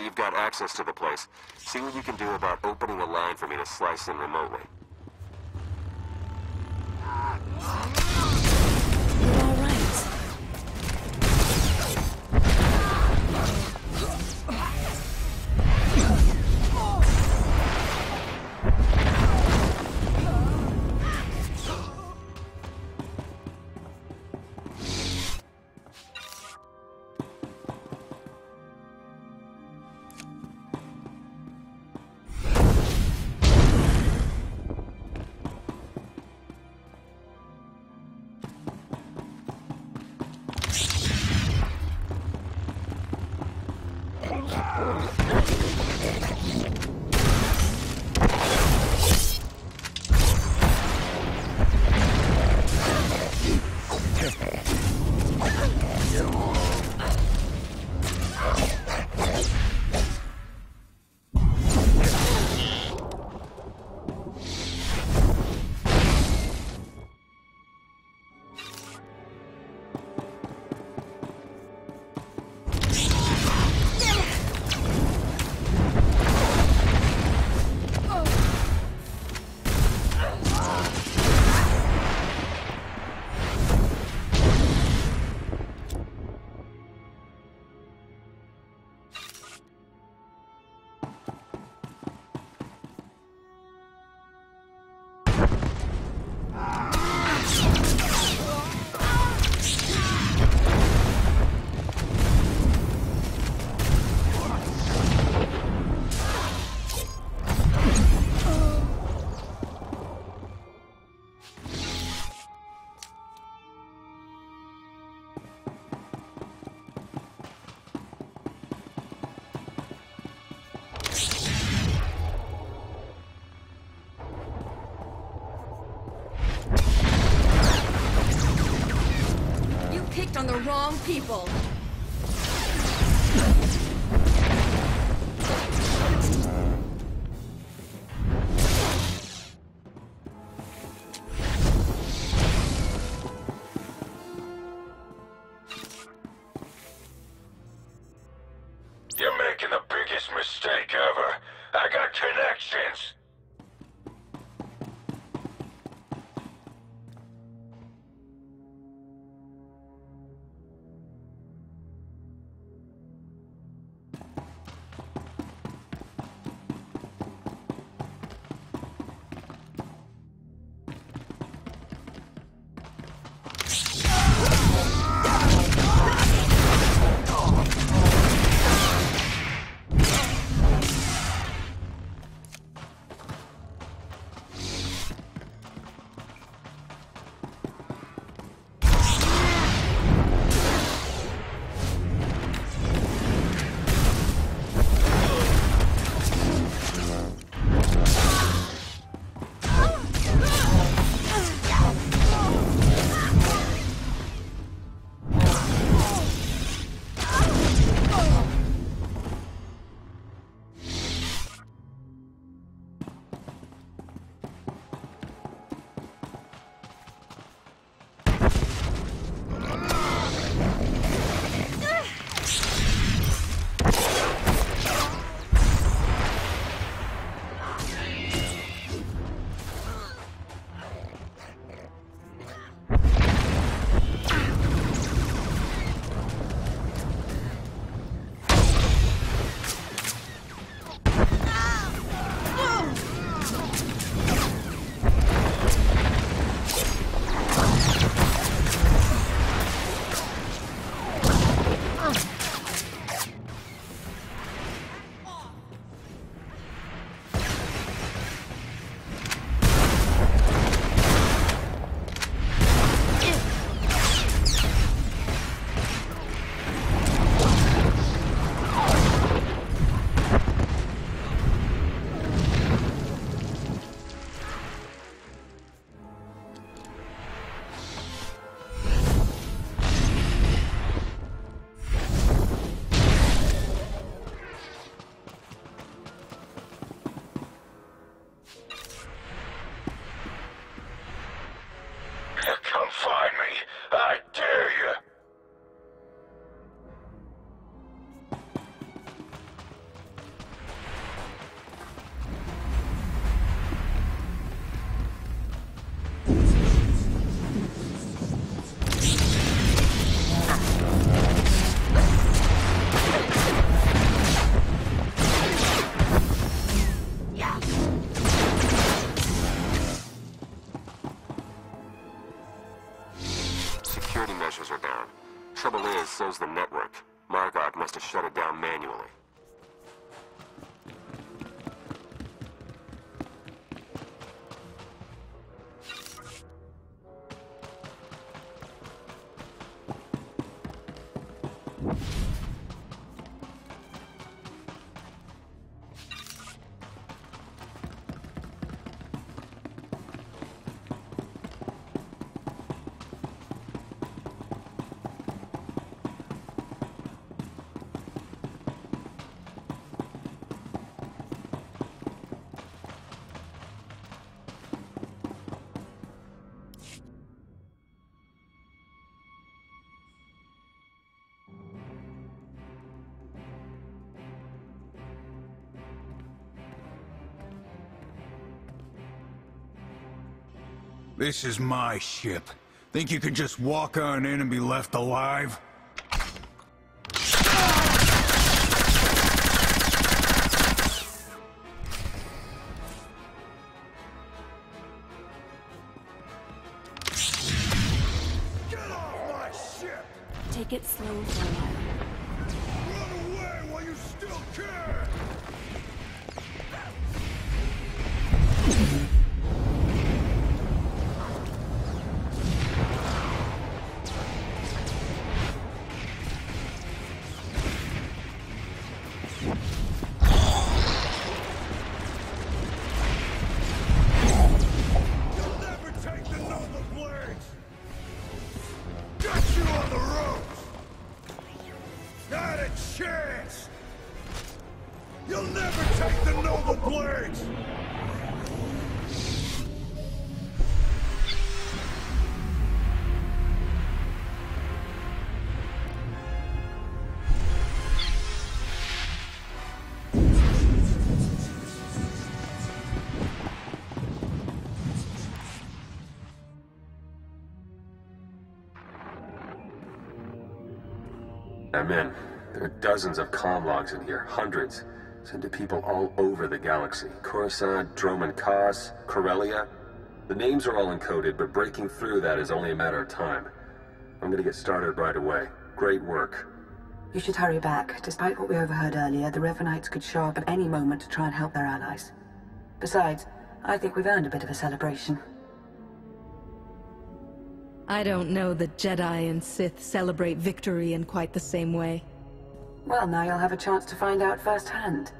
You've got access to the place. See what you can do about opening a line for me to slice in remotely. You're all right. You picked on the wrong people. So's the network. Margot must have shut it down manually. This is my ship. Think you could just walk on in and be left alive? Get off my ship! Take it slow for a while. Run away while you still can! Chance! You'll never take the Nova Blades! I'm in. There are dozens of comm logs in here, hundreds. Sent to people all over the galaxy. Coruscant, Dromund Kaas, Corellia. The names are all encoded, but breaking through that is only a matter of time. I'm gonna get started right away. Great work. You should hurry back. Despite what we overheard earlier, the Revenites could show up at any moment to try and help their allies. Besides, I think we've earned a bit of a celebration. I don't know that Jedi and Sith celebrate victory in quite the same way. Well, now you'll have a chance to find out firsthand.